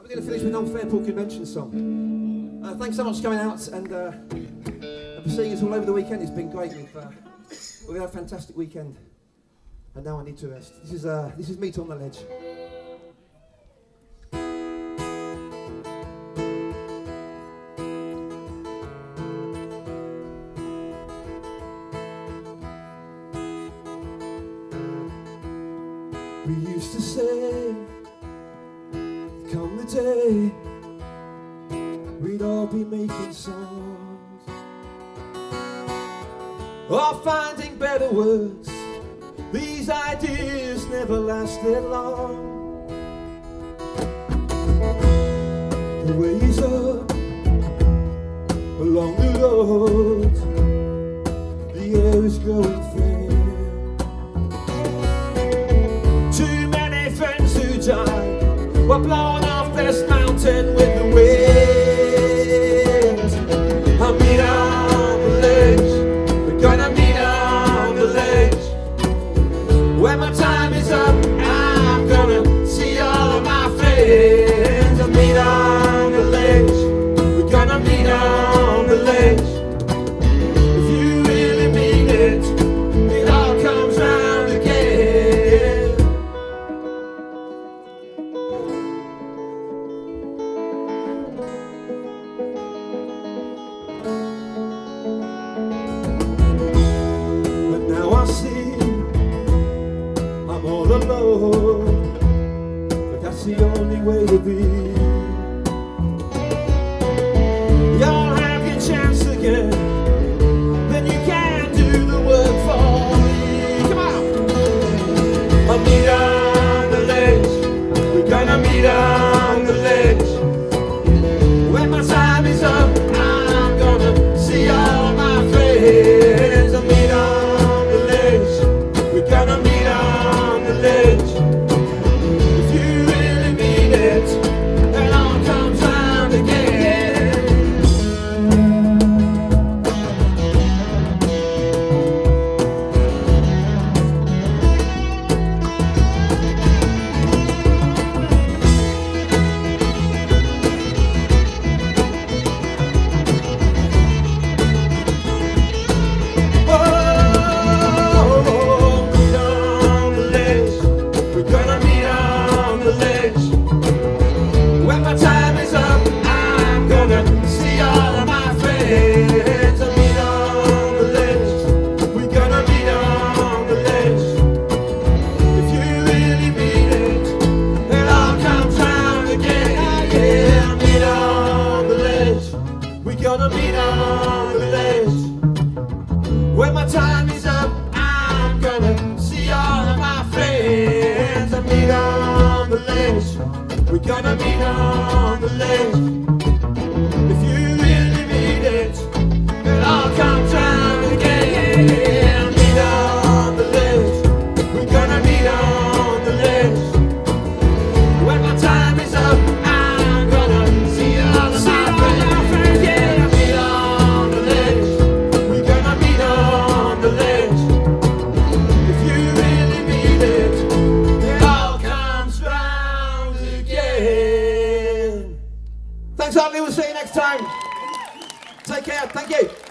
We're going to finish with an old Fairport Convention song. Uh, thanks so much for coming out and, uh, for seeing us all over the weekend. It's been great. We've, uh, we've had a fantastic weekend. And now I need to rest. This is, uh, this is Meet on the Ledge. We used to say, come the day, we'd all be making songs. Or finding better words, these ideas never lasted long. The way is up, along the road, the air is growing thin. Too many friends who died were the way to be. Y'all have your chance again. Then you can do the work for me. Come on. I'll gonna meet on the ledge. When my time is up, I'm gonna see all of my friends. I meet on the ledge. We're gonna meet on Thanks, Hartley. We'll see you next time. Take care. Thank you.